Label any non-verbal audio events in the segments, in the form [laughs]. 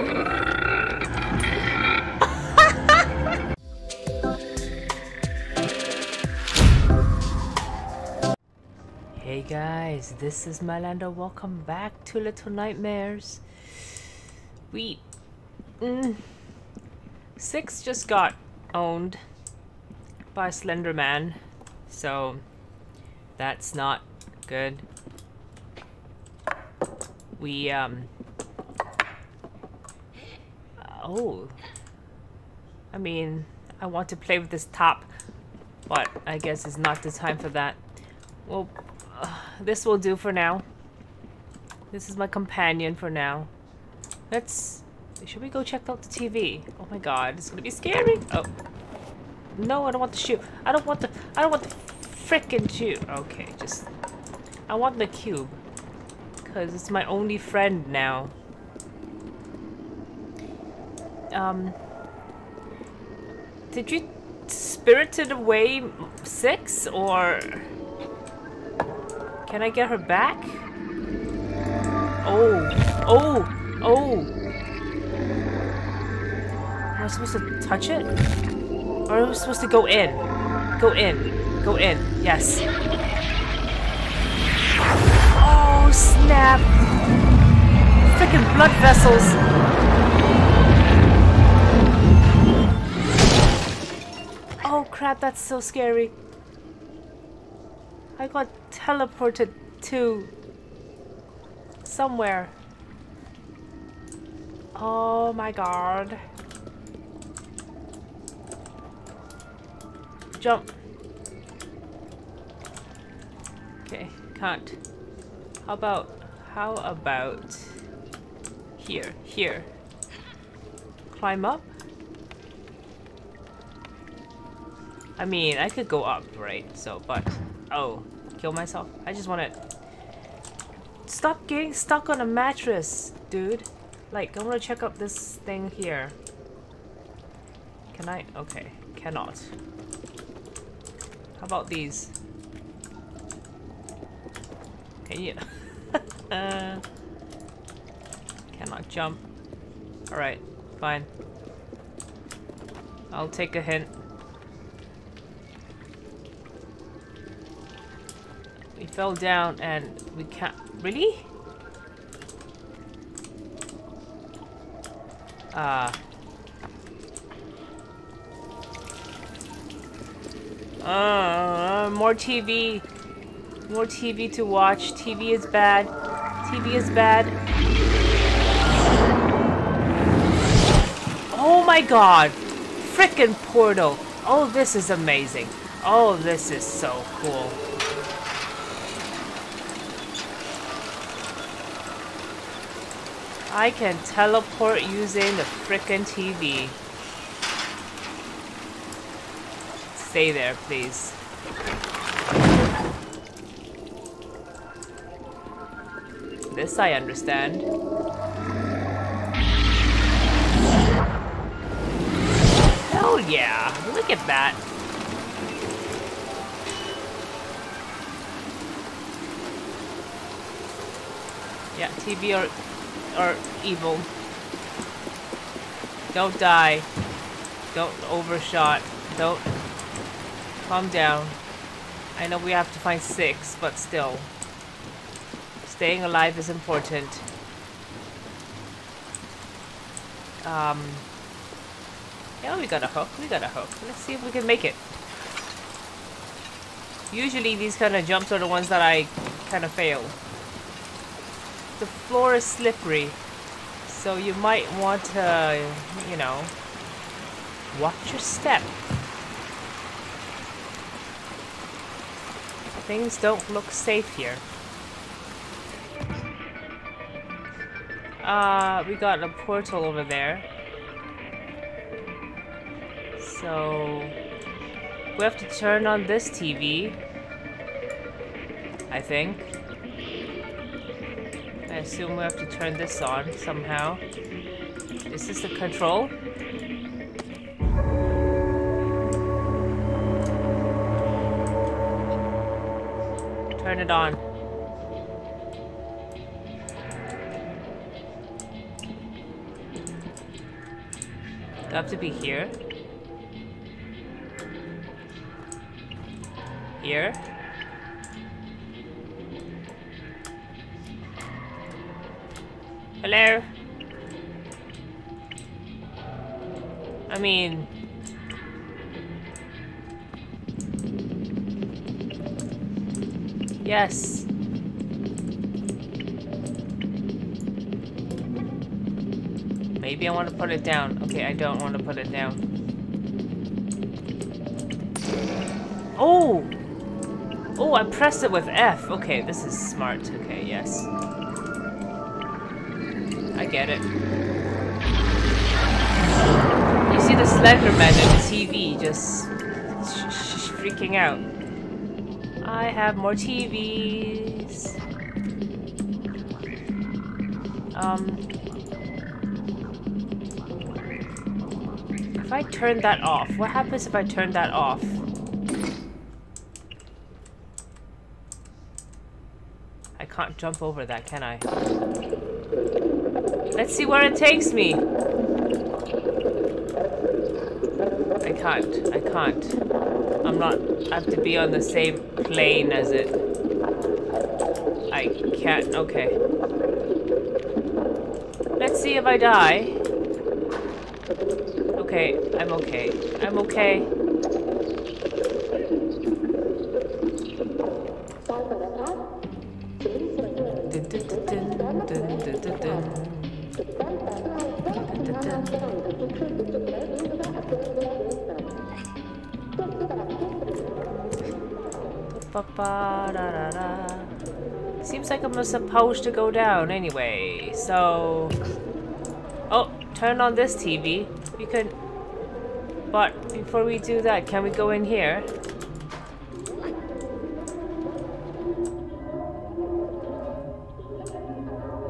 [laughs] Hey guys, this is Mylandah. Welcome back to Little Nightmares. We... Mm, Six just got owned by Slender Man, so that's not good. We, um... Oh. I mean, I want to play with this top, but I guess it's not the time for that. Well, uh, this will do for now. This is my companion for now. Let's... Should we go check out the TV? Oh my god, it's gonna be scary. Oh. No, I don't want to shoot. I don't want the... I don't want the frickin' shoot. Okay, just... I want the cube. Because it's my only friend now. Um... Did you spirited away six, or... Can I get her back? Oh, oh, oh. Am I supposed to touch it? Or am I supposed to go in? Go in. Go in. Yes. Oh, snap. Freaking blood vessels. Crap, that's so scary. I got teleported to somewhere. Oh my god. Jump. Okay, can't. How about, how about here, here. Climb up? I mean, I could go up, right? So, but, oh, kill myself? I just want to stop getting stuck on a mattress, dude. Like, I want to check up this thing here. Can I? Okay, cannot. How about these? Can you? uh, cannot jump. Alright, fine. I'll take a hint. Fell down and we can't... Really? Ah. Uh, uh, more TV. More TV to watch. TV is bad. TV is bad. Oh my god! Frickin' portal! Oh, this is amazing. Oh, this is so cool. I can teleport using the frickin' TV. Stay there, please. This I understand. Hell yeah! Look at that! Yeah, TV or are evil. Don't die. Don't overshot. Don't... Calm down. I know we have to find six, but still. Staying alive is important. Um... Yeah, we got a hook. We got a hook. Let's see if we can make it. Usually these kind of jumps are the ones that I kind of fail the floor is slippery. So you might want to, you know, watch your step. Things don't look safe here. Uh, we got a portal over there. So, we have to turn on this TV. I think. I assume we have to turn this on somehow. This is this the control? Turn it on. I have to be here? Here? Hello? I mean... Yes. Maybe I want to put it down. Okay, I don't want to put it down. Oh! Oh, I pressed it with F. Okay, this is smart. Okay, yes. Get it. You see the Slenderman in the TV just freaking out. I have more TVs. Um, if I turn that off, what happens if I turn that off? I can't jump over that, can I? Let's see where it takes me. I can't. I can't. I'm not... I have to be on the same plane as it. I can't... Okay. Let's see if I die. Okay, I'm okay. I'm okay. Seems supposed to go down anyway, so... Oh, turn on this TV. You can... But before we do that, can we go in here?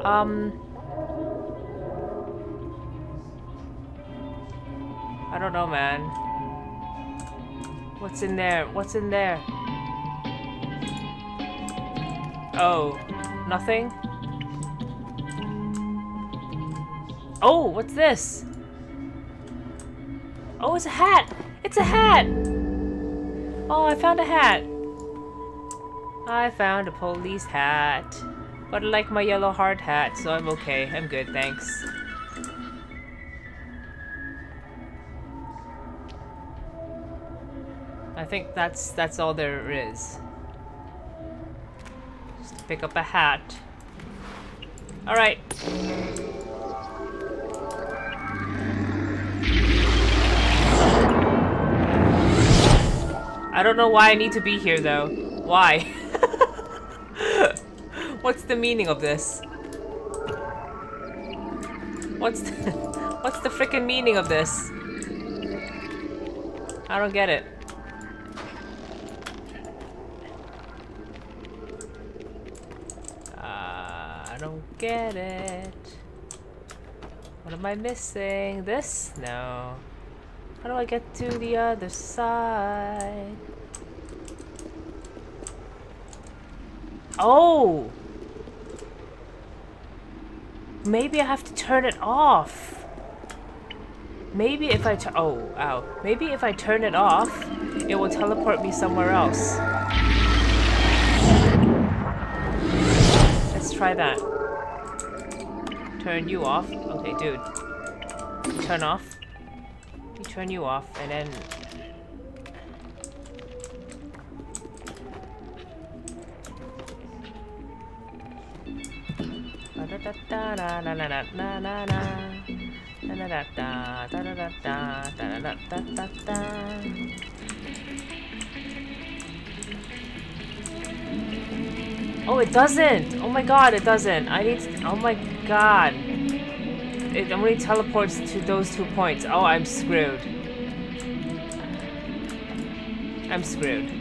Um... I don't know, man. What's in there? What's in there? Oh, nothing? Oh, what's this? Oh, it's a hat! It's a hat! Oh, I found a hat. I found a police hat. But I like my yellow hard hat, so I'm okay. I'm good, thanks. I think that's that's all there is. Pick up a hat. Alright. I don't know why I need to be here though. Why? [laughs] What's the meaning of this? What's the, [laughs] what's the freaking meaning of this? I don't get it. Get it. What am I missing? This? No. How do I get to the other side? Oh! Maybe I have to turn it off. Maybe if I turn- oh, ow. Maybe if I turn it off, it will teleport me somewhere else. Let's try that turn you off. Okay, dude. Turn off. me turn you off, and then... Oh, it doesn't! Oh my god, it doesn't. I need to- oh my- god. It only teleports to those two points. Oh, I'm screwed. I'm screwed.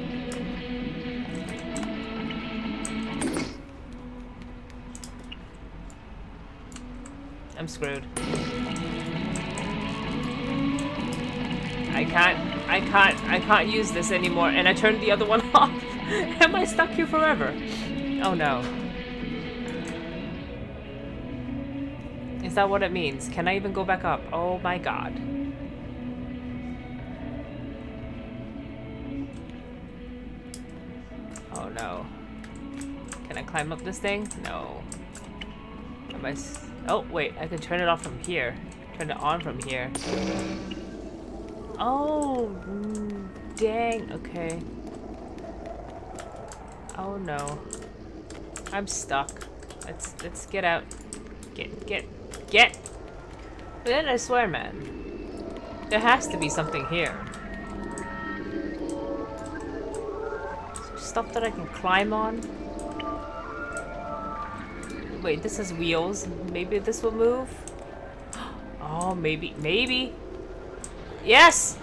I'm screwed. I can't, I can't, I can't use this anymore, and I turned the other one [laughs] off. Am I stuck here forever? Oh no. Is that what it means? Can I even go back up? Oh my god. Oh no. Can I climb up this thing? No. Am I... oh, wait. I can turn it off from here. Turn it on from here. Oh, dang. Okay. Oh no. I'm stuck. Let's let's get out. Get get get. But then I swear, man, there has to be something here. Stuff that I can climb on. Wait, this has wheels. Maybe this will move. [gasps] Oh, maybe, maybe. Yes!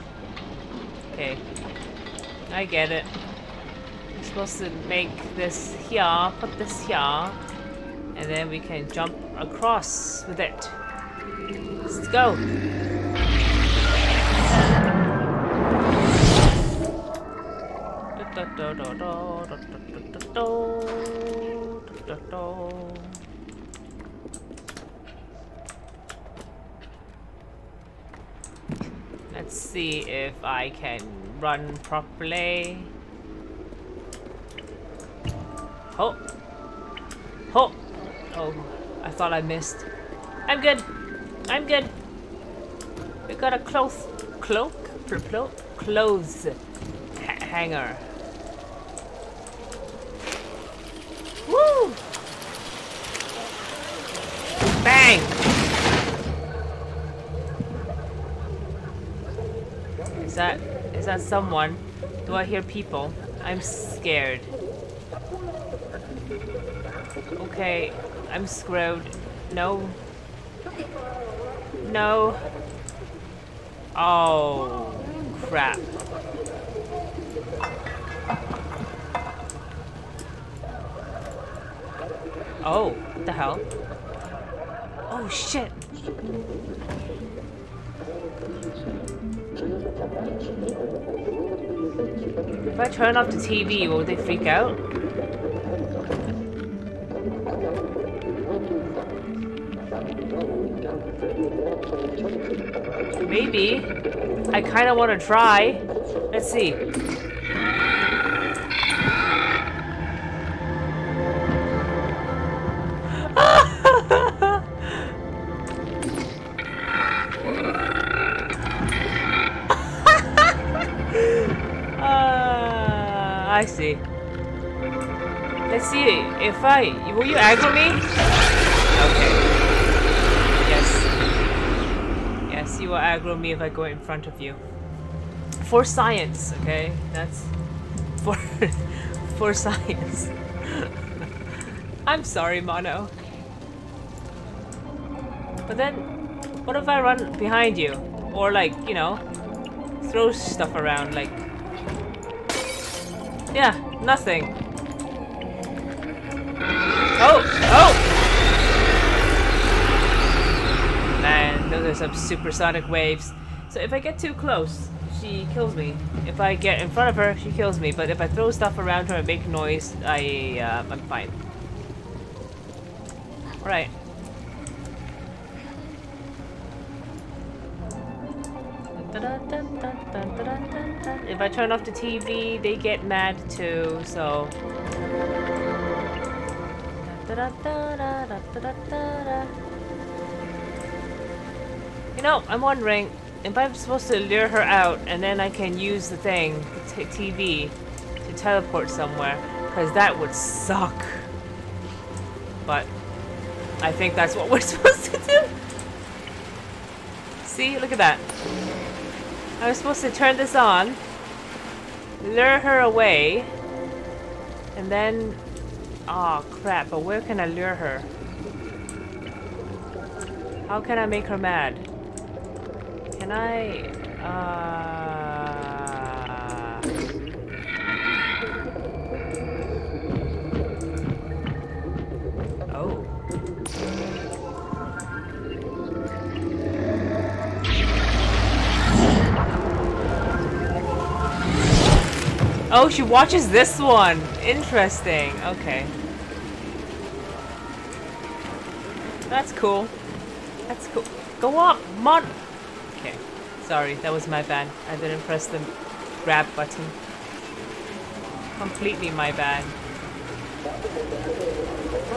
Okay. I get it. We're supposed to make this here, put this here, and then we can jump across with it. Let's go! Let's see if I can run properly. Oh! Oh! Oh, I thought I missed. I'm good! I'm good! We got a close cloak? Cloak? Clothes hanger. Woo! Bang! Is that is that someone? Do I hear people? I'm scared. Okay, I'm screwed. No. No. Oh, crap. Oh, what the hell? Oh, shit. If I turn off the TV, will they freak out? Maybe. I kind of want to try. Let's see. [laughs] Uh, I see. Let's see if I... Will you aggro me? Okay. Yes. Yes, you will aggro me if I go in front of you. For science, okay? That's... [laughs] For... for science. [laughs] I'm sorry, Mono. But then, what if I run behind you? Or like, you know, throw stuff around, like yeah, nothing. Are some supersonic waves. So if I get too close, she kills me. If I get in front of her, she kills me. But if I throw stuff around her and make noise, I, uh, I'm fine. Alright. If I turn off the TV, they get mad too, so... You know, I'm wondering if I'm supposed to lure her out and then I can use the thing, the TV, to teleport somewhere, because that would suck. But I think that's what [laughs] we're supposed to do. See, look at that. I was supposed to turn this on, lure her away, and then... oh, crap, but where can I lure her? How can I make her mad? Can I... Uh... Oh, she watches this one. Interesting. Okay. That's cool. That's cool. Go up, mon. Okay. Sorry, that was my bad. I didn't press the grab button. Completely my bad.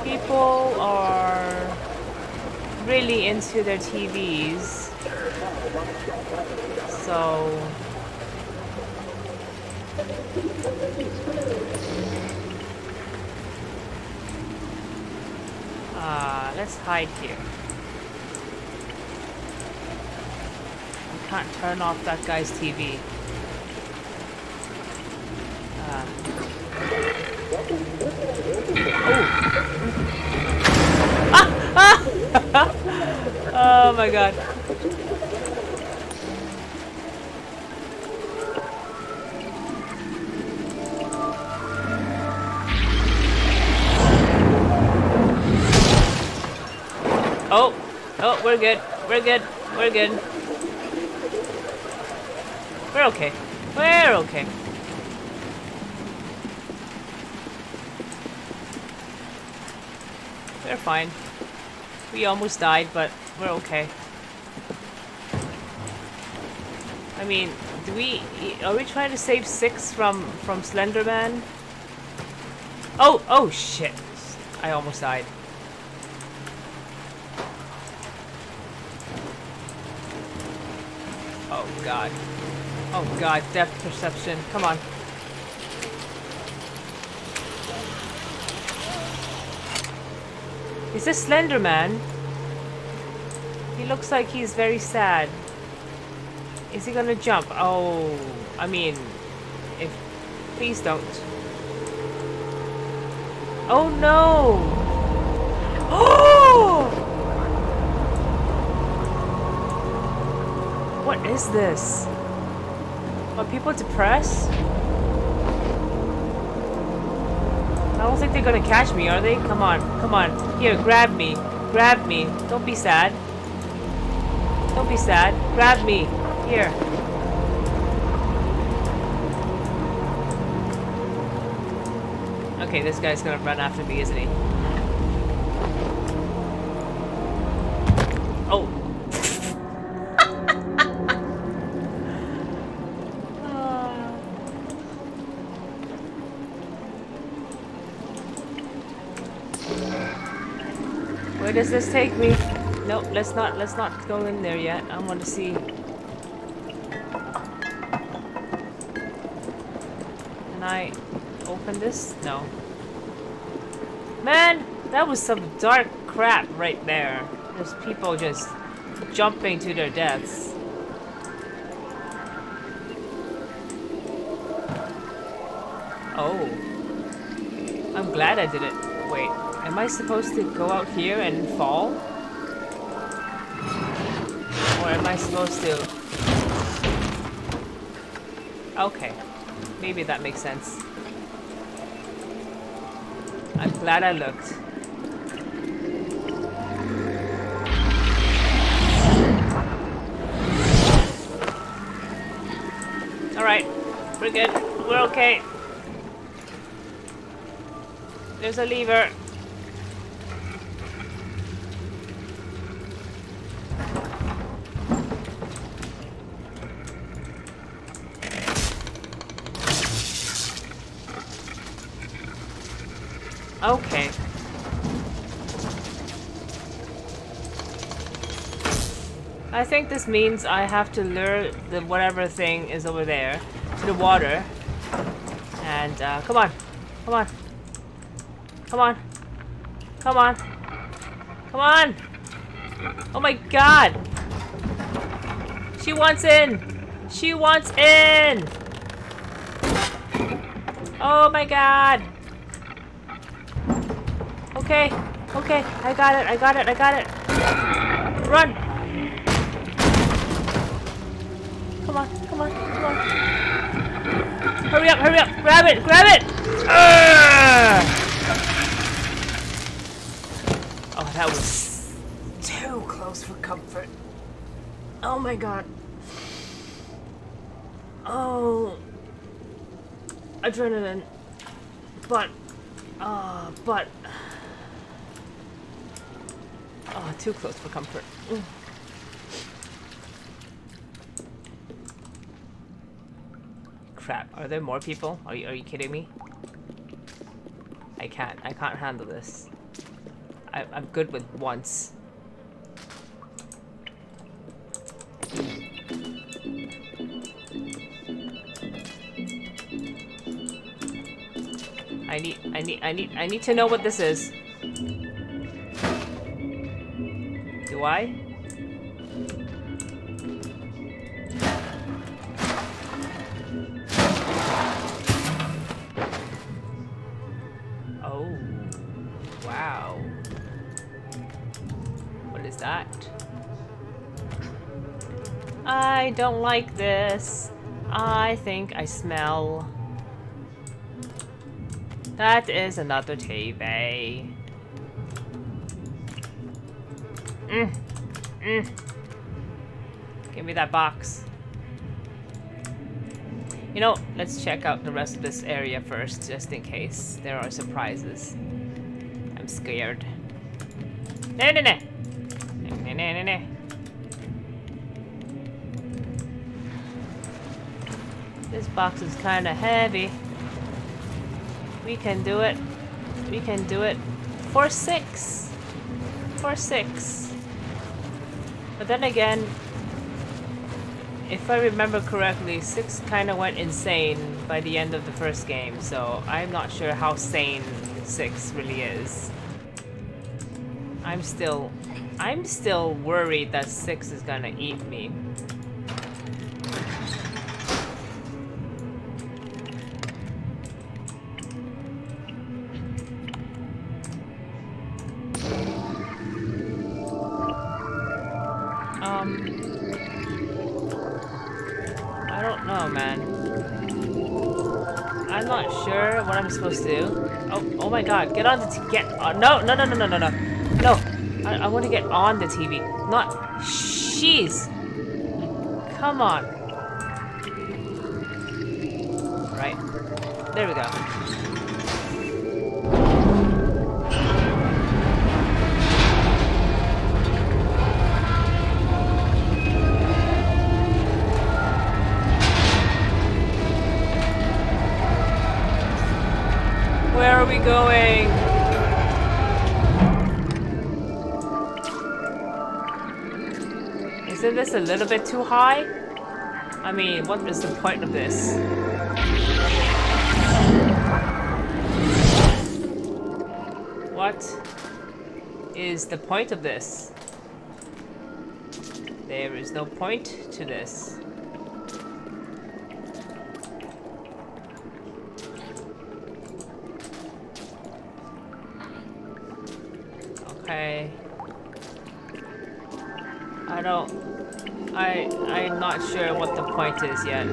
People are really into their TVs. So uh, let's hide here. Can't turn off that guy's TV. Uh. Oh. Ah! [laughs] oh my god. Oh, oh, we're good. We're good. We're good. We're okay. We're okay. We're fine. We almost died, but we're okay. I mean, do we... Are we trying to save six from, from Slenderman? Oh, oh shit. I almost died. Oh god. Oh god, depth perception. Come on. Is this Slender Man? He looks like he's very sad. Is he gonna jump? Oh, I mean, if... Please don't. Oh no! Oh! What is this? Are people depressed? I don't think they're gonna catch me, are they? Come on, come on. Here, grab me. Grab me. Don't be sad. Don't be sad. Grab me. Here. Okay, this guy's gonna run after me, isn't he? Does this take me? Nope, let's not let's not go in there yet. I want to see. Can I open this? No. Man, that was some dark crap right there. There's people just jumping to their deaths. Oh. I'm glad I did it. Am I supposed to go out here and fall? Or am I supposed to... Okay. Maybe that makes sense. I'm glad I looked. Alright. We're good. We're okay. There's a lever. Okay. I think this means I have to lure the whatever thing is over there to the water. And, uh, come on. Come on. Come on. Come on. Come on! Oh my god! She wants in! She wants in! Oh my god! Okay, okay, I got it, I got it, I got it. Run! Come on, come on, come on. Hurry up, hurry up, grab it, grab it! Oh, that was too close for comfort. Oh my god. Oh. Adrenaline. But. Uh, but. Oh, too close for comfort. Mm. Crap, are there more people? Are you, are you kidding me? I can't. I can't handle this. I, I'm good with once. I need, I need, I need, I need to know what this is. Do I? Oh, wow. What is that? I don't like this. I think I smell that is another TV. Mm. Mm. Give me that box. You know, let's check out the rest of this area first, just in case there are surprises. I'm scared. No, no, no. No, no, no, no. This box is kind of heavy. We can do it. We can do it. For six. For six. But then again, if I remember correctly, six kind of went insane by the end of the first game, so I'm not sure how sane six really is. I'm still, I'm still worried that six is gonna eat me. Supposed to do? Oh, oh my god, get on the t- get- uh, no, no, no, no, no, no, no. No, I, I want to get on the TV, not- Jeez. Come on. Right. There we go. Little bit too high? I mean, what is the point of this? What is the point of this? There is no point to this. Not sure what the point is yet.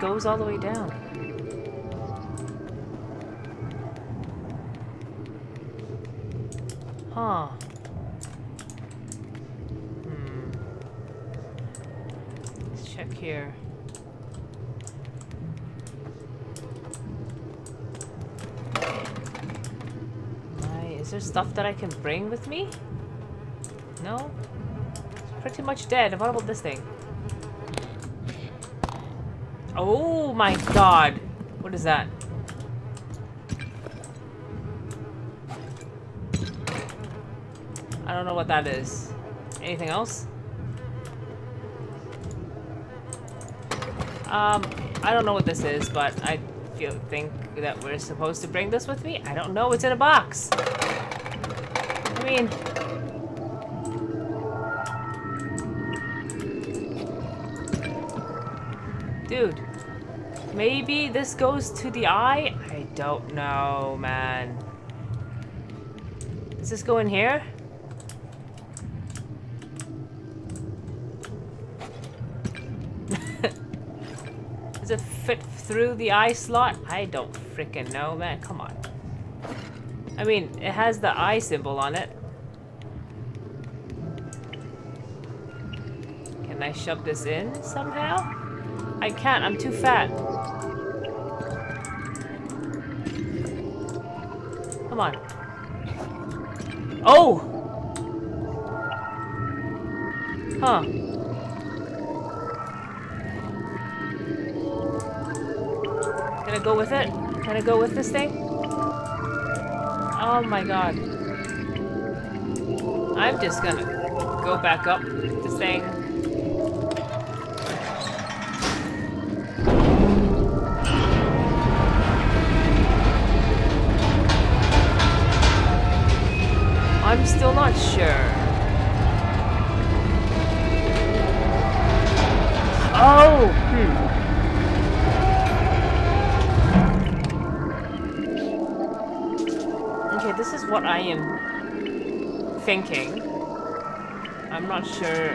Goes all the way down. Huh. Hmm. Let's check here. Is there stuff that I can bring with me? No? It's pretty much dead. What about this thing? Oh my god! What is that? I don't know what that is. Anything else? Um, I don't know what this is, but I feel think that we're supposed to bring this with me. I don't know. It's in a box. I mean, Dude, maybe this goes to the eye? I don't know, man. Does this go in here? [laughs] Does it fit through the eye slot? I don't freaking know, man. Come on. I mean, it has the eye symbol on it. Can I shove this in somehow? I can't, I'm too fat. Come on. Oh! Huh. Can I go with it? Can I go with this thing? Oh my god. I'm just gonna go back up this thing. Still not sure. Oh! Hmm. Okay, this is what I am thinking. I'm not sure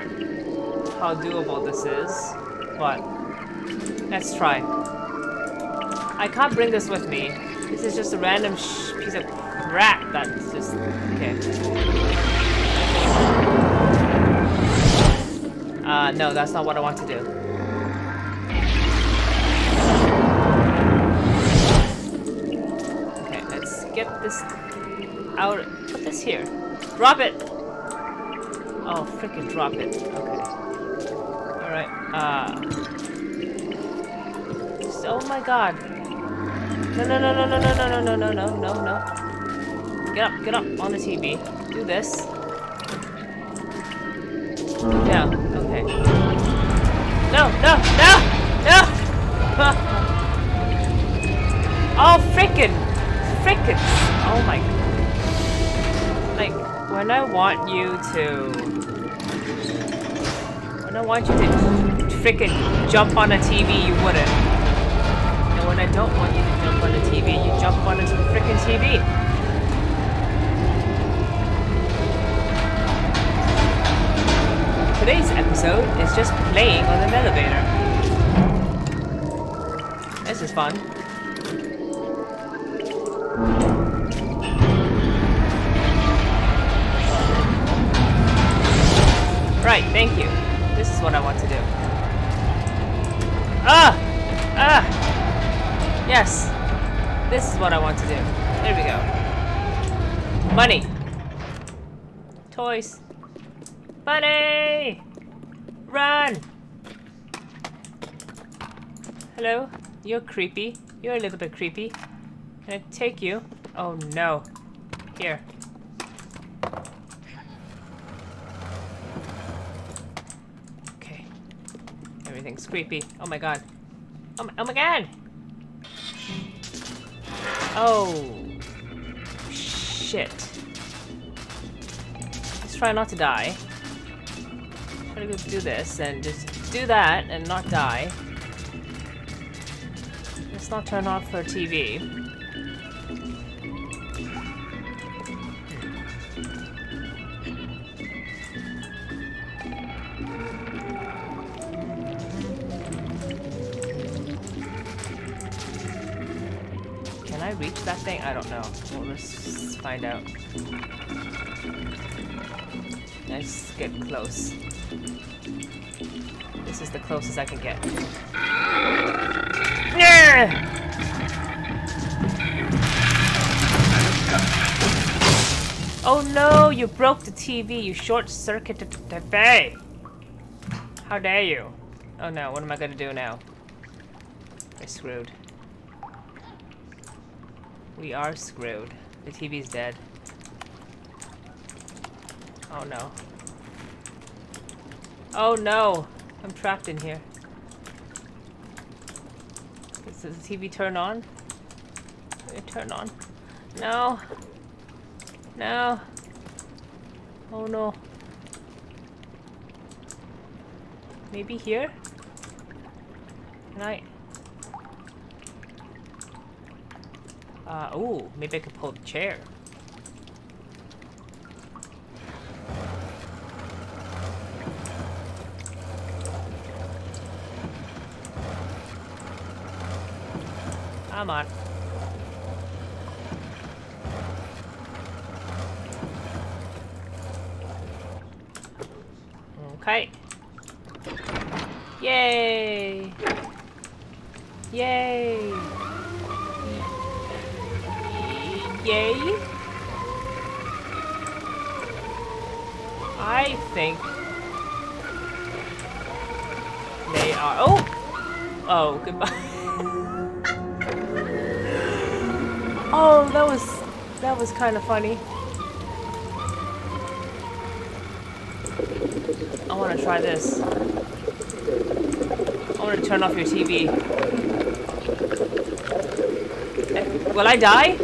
how doable this is, but let's try. I can't bring this with me. This is just a random piece of crap that's just... okay. Uh, no, that's not what I want to do. Okay, let's get this out. Put this here. Drop it! Oh, freaking drop it. Okay. Alright, uh... Oh my god. No, no, no, no, no, no, no, no, no, no, no, no. Get up, get up on the TV. Do this. Down. Okay. No, no, no, no! [laughs] oh, frickin'! Frickin'! Oh my... Like, when I want you to... When I want you to frickin' jump on a TV, you wouldn't. And when I don't want you to jump on a TV, you jump on a frickin' TV. Today's episode is just playing on an elevator. This is fun. Right, thank you. This is what I want to do. Ah! Ah! Yes. This is what I want to do. There we go. Money. Toys. Run! Hello? You're creepy. You're a little bit creepy. Can I take you? Oh no. Here. Okay. Everything's creepy. Oh my god. Oh my, oh my god! Oh. Shit. Let's try not to die. Try to go do this and just do that and not die. Let's not turn off her TV. Can I reach that thing? I don't know. Well, let's find out. Let's get close. This is the closest I can get. Oh no, you broke the TV. You short-circuited the TV. How dare you? Oh no, what am I gonna do now? We're screwed. We are screwed. The TV's dead. Oh no. Oh no! I'm trapped in here. Does the TV turn on? Turn on? No! No! Oh no. Maybe here? Can I? Uh, ooh, maybe I could pull the chair. Come on. Kind of funny. I want to try this. I want to turn off your TV. Eh, Will I die?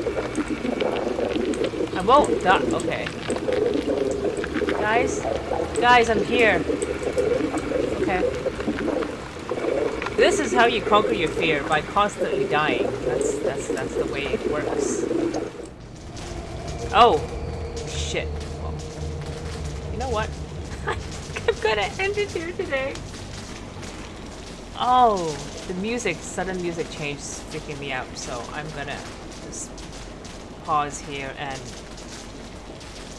I won't die. Okay. Guys? Guys, I'm here. Okay. This is how you conquer your fear, by constantly dying. That's that's that's the way it works. Oh! Shit. Well, you know what? [laughs] I'm gonna end it here today. Oh, the music, sudden music change is freaking me out, so I'm gonna just pause here and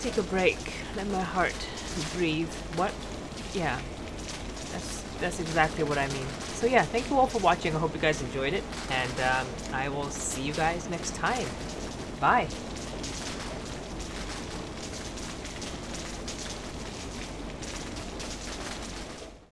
take a break. Let my heart breathe. What? Yeah. That's that's exactly what I mean. So yeah, thank you all for watching. I hope you guys enjoyed it, and um, I will see you guys next time. Bye.